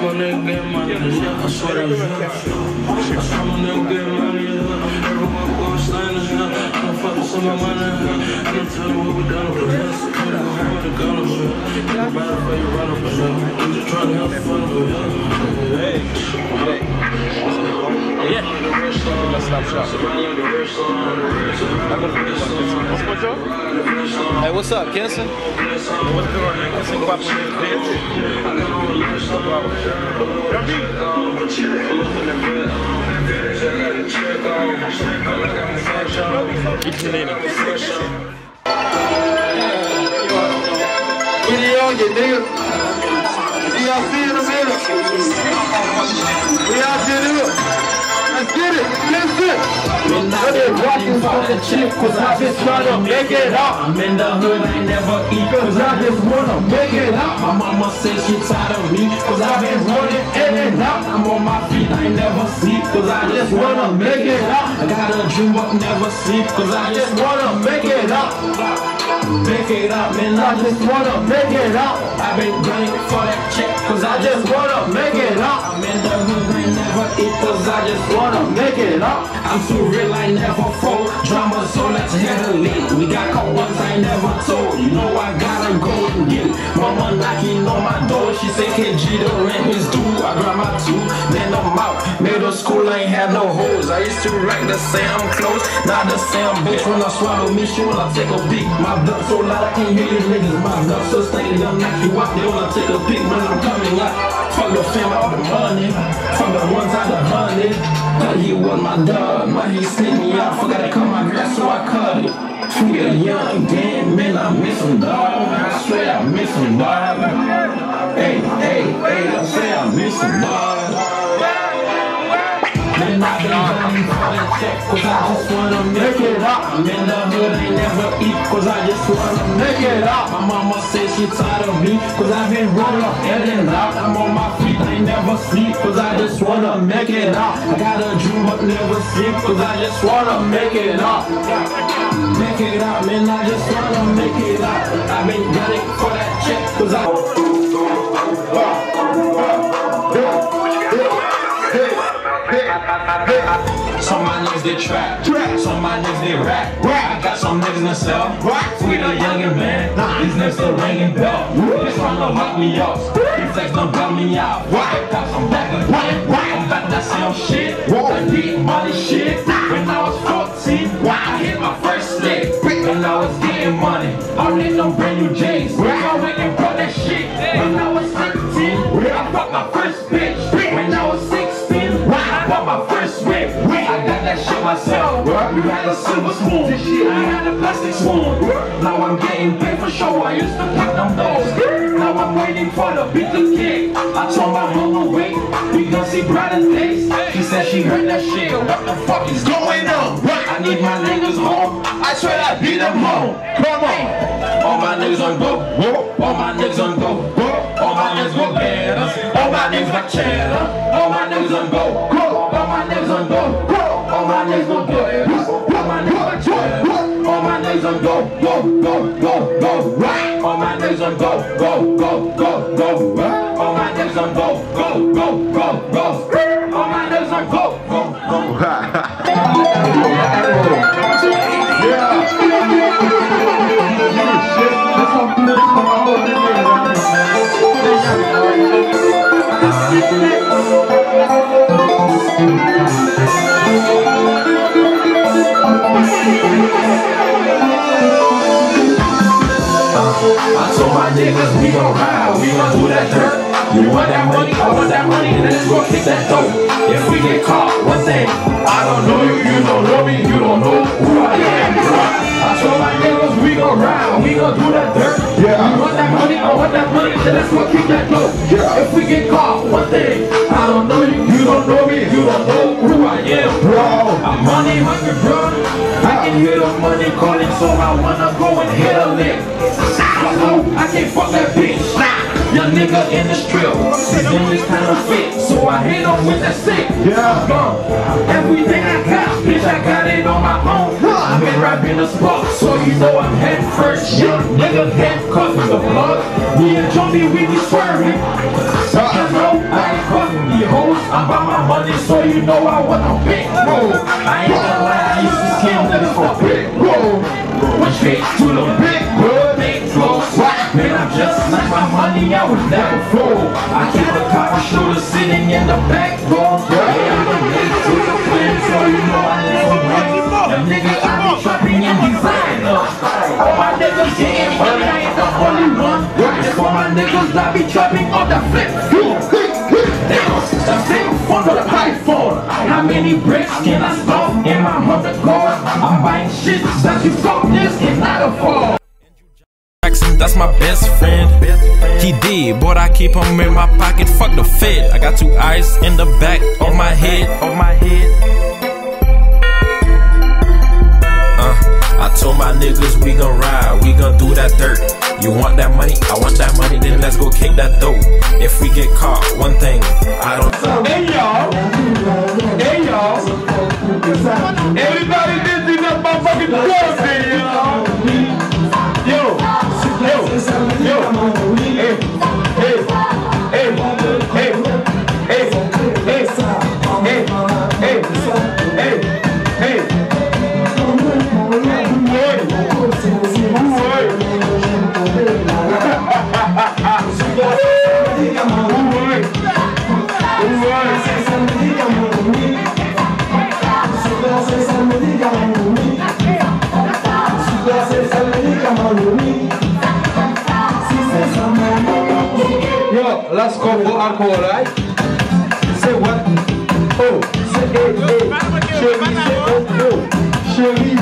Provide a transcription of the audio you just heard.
my nigga get money. I swear to God. I saw my nigga get money. Everyone go stand us now. I'm fucking some of my money. Don't tell you what we done over here. Put a hammer to gun over here. Everybody for you run over here. I'm just trying to have fun over here. Hey. Yeah. Shop. Hey, what's up, Kenson? What's going on? Kenson Guapo Video on you, nigga. DRC in the middle. We out here, nigga. Let's get it. Let's get it. I've been walking for the chick, cause I just to make it out. I'm in the hood, I never eat. Cause I just wanna make it out. My mama said she tired of me, cause I've been running in and out. I'm on my feet, I ain't never sleep, cause I just wanna make it out. I got a dream, but never sleep, cause I just wanna make it out. Make it out, man, I just wanna make it out. I've been I just wanna make it up. I'm too real, I never fold. Drama, so let's handle it. We got once, I never told. You know I gotta go and get it. Mama knocking on my door, she say, KG, the rent is due. I grab my two, then I'm out. Middle school, I ain't have no hoes. I used to rank the same clothes, not the same bitch. When I swallow me, she wanna take a peek. My blood so loud, I can't hear you niggas. My blood so stinking, they'll knock you out. They wanna take a peek when I'm coming out. Fuck the fam out the money, fuck the out. But he was my dog, but he sent me out. Forgot to cut my grass, so I cut it. Feel young again, man, I miss him, dog. I swear I miss him, dog. Hey, hey, hey, I say I miss him, dog. Been running for the check, cause I just wanna make it out. I'm in the hood, I never eat, cause I just wanna make it out. My mama said she tired of me, cause I've been running in and out. I'm on my feet, I never sleep, cause I just wanna make it out. I got a dream, but never sleep, cause I just wanna make it out. Make it out, man, I just wanna make it out. I've been gunning for that check, cause I. Some of my niggas they trap, some of my niggas they rap. I got some niggas in the cell, we the youngin' man. These niggas still ringing bell. This one don't lock me up, these flex don't gun me out. Got some back again, I'm back that same shit. That deep money shit. When I was 14, I hit my first lick. When I was getting money, I need them brand new J's. My first whip. I got that shit myself. You had a silver spoon. This shit I had a plastic spoon. Now I'm getting paid for show. I used to pick them those. Now I'm waiting for the beat to kick. I told my mama wait. We gon' see brighter days. She said she heard that shit. What the fuck is going on? I need my niggas home. I swear I beat them home. Come on. All my niggas on go. All my niggas on go. All my niggas go us. All my niggas got cheddar. All my niggas on go. All my niggas on go. All my niggas on us. All my niggas got cheddar. All my niggas on go, go, go, go, go, right. All my niggas on go, go, go, go, go, right. All my niggas on go, go, go, go, go. All my niggas on go, go, go. Gon' ride, we gon' do that dirt. You want that money, I want that money, then let's go kick that dope. If we get caught, one thing, I don't know you, you don't know me, you don't know who I am. bro. I told my niggas we gon' ride, we gon' do that dirt. Yeah. You want that money, I want that money, then let's go kick that dope. Yeah. If we get caught, one thing, I don't know you, you don't know me, you don't know who I am. Bro. So I wanna go and hit a lick. I know I can't fuck that bitch. Nah, Young nigga in the strip, his name is kind of fit, so I hit him with that stick. Yeah. Gone. Everything I got, bitch, I got it on my own. I've been rapping the spot, so you know I'm head first. Young nigga head cause of the blood. Me and Johnny, we be swerving. You know, I hoes. I'm by my money, so you know I want a big roll. I ain't gonna lie, I used to scam niggas for big roll. Straight to the big roll, big flow. Man, I'm just like my money, I was never full. I keep a copper shoulder sitting in the back row. Yeah, shit that you fuck this cannot afford. Jackson, that's my best friend. He did, but I keep him in my pocket. Fuck the Fed. I got two eyes in the back of my head. Of my head. Uh, I told my niggas we gon' ride, we gon' do that dirt. You want that money? I want that money, then let's go kick that dough. If we get caught, one thing, I don't. Hey y'all, hey y'all, everybody is motherfucking thing, y'all. Yo, yo, yo, hey, hey, hey, hey. Yo, So last combo encore, right? Say what? Oh, say hey, hey. Chérie, c'est oh, oh. Chérie,